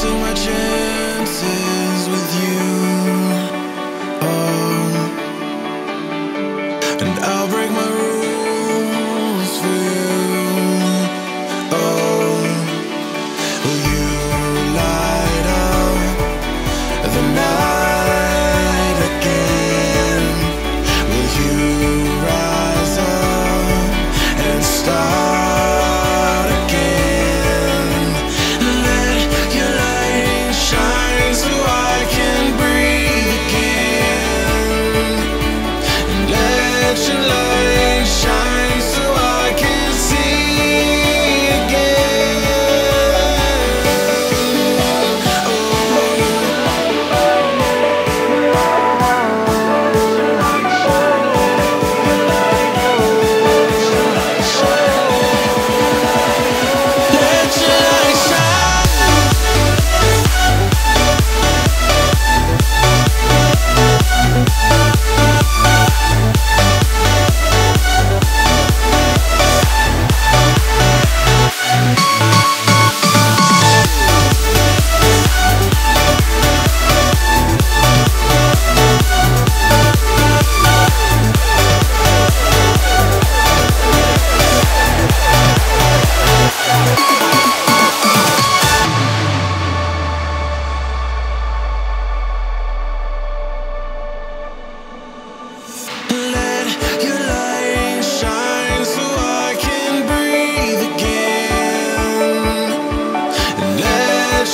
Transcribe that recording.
too much